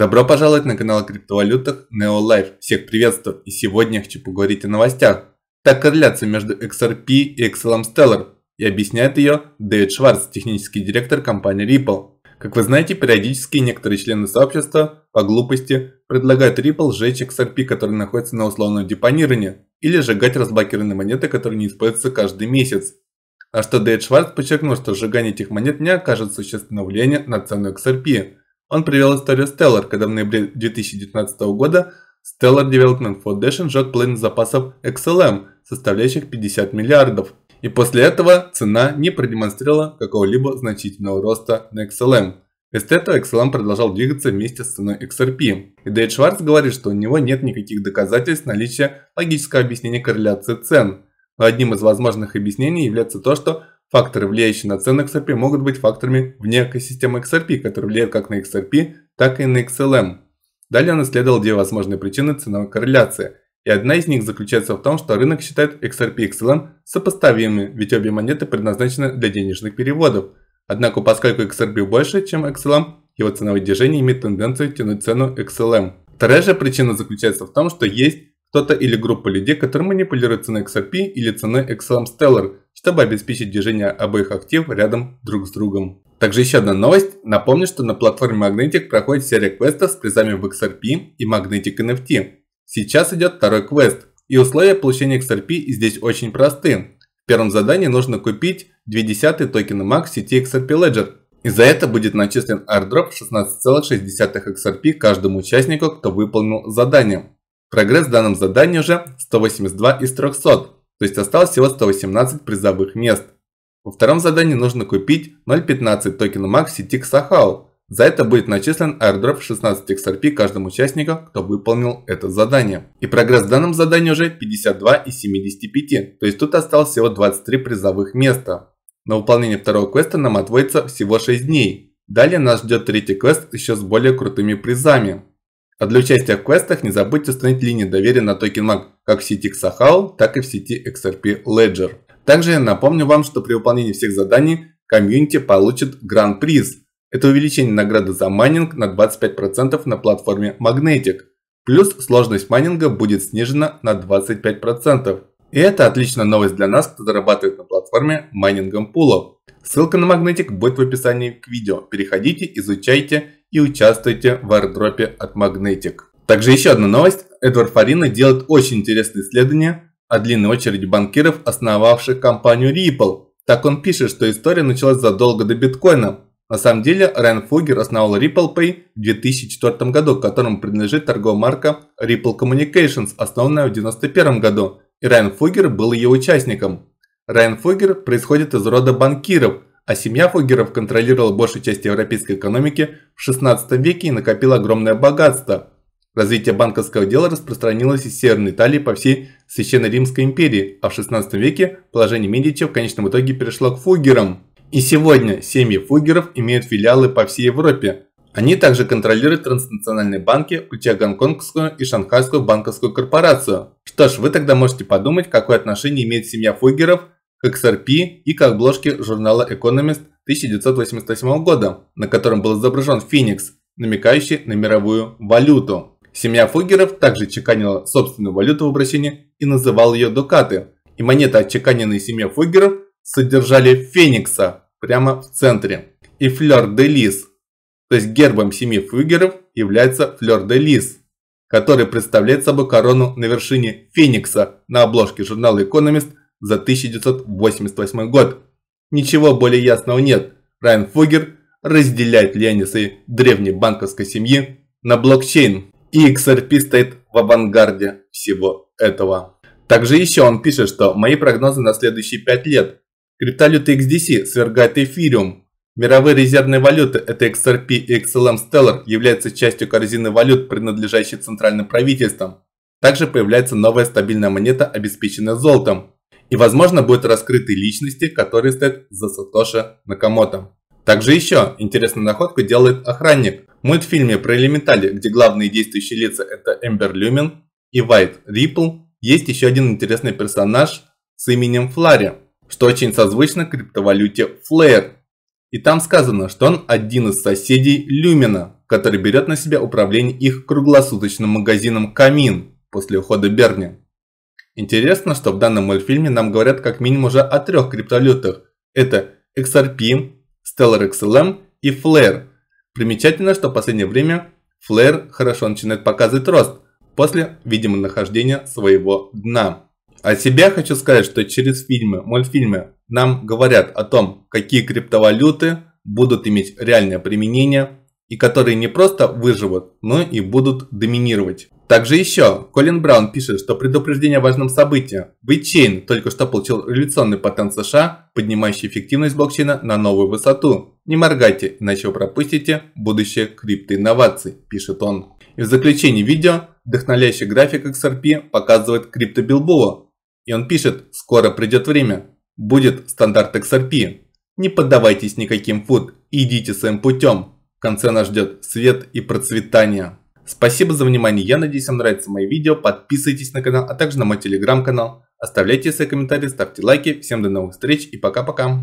Добро пожаловать на канал о криптовалютах NeoLife. Всех приветствую и сегодня хочу поговорить о новостях. Так корреляция между XRP и XLM Stellar и объясняет ее Дэвид Шварц, технический директор компании Ripple. Как вы знаете, периодически некоторые члены сообщества по глупости предлагают Ripple сжечь XRP, который находится на условном депонировании, или сжигать разблокированные монеты, которые не используются каждый месяц. А что Дэвид Шварц подчеркнул, что сжигание этих монет не окажет существенного влияния на цену XRP. Он привел историю Stellar, когда в ноябре 2019 года Stellar Development Foundation сжег половину запасов XLM, составляющих 50 миллиардов. И после этого цена не продемонстрировала какого-либо значительного роста на XLM. Вместо этого XLM продолжал двигаться вместе с ценой XRP. И Дэйд Шварц говорит, что у него нет никаких доказательств наличия логического объяснения корреляции цен. Но одним из возможных объяснений является то, что факторы, влияющие на цены XRP, могут быть факторами вне экосистемы XRP, которые влияют как на XRP, так и на XLM. Далее он исследовал две возможные причины ценовой корреляции – и одна из них заключается в том, что рынок считает XRP и XLM сопоставимыми, ведь обе монеты предназначены для денежных переводов. Однако, поскольку XRP больше, чем XLM, его ценовое движение имеет тенденцию тянуть цену XLM. Вторая же причина заключается в том, что есть кто-то или группа людей, которые манипулируют ценой XRP или ценой XLM Stellar, чтобы обеспечить движение обоих активов рядом друг с другом. Также еще одна новость. Напомню, что на платформе Magnetic проходит серия квестов с призами в XRP и Magnetic NFT. Сейчас идет второй квест, и условия получения XRP здесь очень просты. В первом задании нужно купить 2 десятые токена MAX в сети XRP Ledger. И за это будет начислен airdrop 16,6 XRP каждому участнику, кто выполнил задание. Прогресс в данном задании уже 182 из 300, то есть осталось всего 118 призовых мест. Во втором задании нужно купить 0.15 токена MAX в сети Xahao, за это будет начислен airdrop 16 XRP каждому участнику, кто выполнил это задание. И прогресс в данном задании уже 52 из 75, то есть тут осталось всего 23 призовых места. На выполнение второго квеста нам отводится всего 6 дней. Далее нас ждет третий квест еще с более крутыми призами. А для участия в квестах не забудьте установить линии доверия на токен MAG как в сети Xahau, так и в сети XRP Ledger. Также я напомню вам, что при выполнении всех заданий комьюнити получит гранд-приз – это увеличение награды за майнинг на 25% на платформе Magnetic. Плюс сложность майнинга будет снижена на 25%. И это отличная новость для нас, кто зарабатывает на платформе майнингом пулов. Ссылка на Magnetic будет в описании к видео. Переходите, изучайте и участвуйте в airdropе от Magnetic. Также еще одна новость. Эдвард Фарина делает очень интересное исследование о длинной очереди банкиров, основавших компанию Ripple. Так он пишет, что история началась задолго до биткоина. На самом деле, Райан Фугер основал Ripple Pay в 2004 году, которому принадлежит торговая марка Ripple Communications, основанная в 1991 году, и Райан Фугер был ее участником. Райан Фугер происходит из рода банкиров, а семья Фугеров контролировала большую часть европейской экономики в 16 веке и накопила огромное богатство. Развитие банковского дела распространилось из Северной Италии по всей Священной Римской империи, а в 16 веке положение Медичи в конечном итоге перешло к Фугерам. И сегодня семьи фугеров имеют филиалы по всей Европе. Они также контролируют транснациональные банки, включая Гонконгскую и Шанхайскую банковскую корпорацию. Что ж, вы тогда можете подумать, какое отношение имеет семья фугеров XRP и к обложке журнала Economist 1988 года, на котором был изображен Феникс, намекающий на мировую валюту. Семья фугеров также чеканила собственную валюту в обращении и называл ее дукаты. И монета, отчеканенная семьей фугеров, содержали Феникса прямо в центре. И Флёр де Лис, то есть гербом семьи Фугеров является Флёр де Лис, который представляет собой корону на вершине Феникса на обложке журнала Economist за 1988 год. Ничего более ясного нет. Райан Фугер разделяет своей древней банковской семьи на блокчейн. И XRP стоит в авангарде всего этого. Также еще он пишет, что мои прогнозы на следующие 5 лет Криптовалюта XDC свергает эфириум. Мировые резервные валюты, это XRP и XLM Stellar, являются частью корзины валют, принадлежащей центральным правительствам. Также появляется новая стабильная монета, обеспеченная золотом. И возможно будет раскрыты личности, которые стоят за Сатоши Накамото. Также еще интересную находку делает охранник. В мультфильме про элементали, где главные действующие лица это Эмбер Люмен и Вайт Риппл, есть еще один интересный персонаж с именем Флари что очень созвучно криптовалюте Flare. И там сказано, что он один из соседей Люмина, который берет на себя управление их круглосуточным магазином «Камин» после ухода Берни. Интересно, что в данном мультфильме нам говорят как минимум уже о трех криптовалютах. Это XRP, Stellar XLM и Flare. Примечательно, что в последнее время Flare хорошо начинает показывать рост после, видимо, нахождения своего дна. От себя хочу сказать, что через фильмы, мультфильмы нам говорят о том, какие криптовалюты будут иметь реальное применение и которые не просто выживут, но и будут доминировать. Также еще, Колин Браун пишет, что предупреждение о важном событии. Битчейн только что получил революционный патент США, поднимающий эффективность блокчейна на новую высоту. Не моргайте, иначе вы пропустите будущее криптоинноваций, пишет он. И в заключении видео вдохновляющий график XRP показывает криптобилбоа. И он пишет, скоро придет время, будет стандарт XRP. Не поддавайтесь никаким фуд, идите своим путем. В конце нас ждет свет и процветание. Спасибо за внимание, я надеюсь вам нравятся мои видео, подписывайтесь на канал, а также на мой телеграм канал. Оставляйте свои комментарии, ставьте лайки, всем до новых встреч и пока-пока.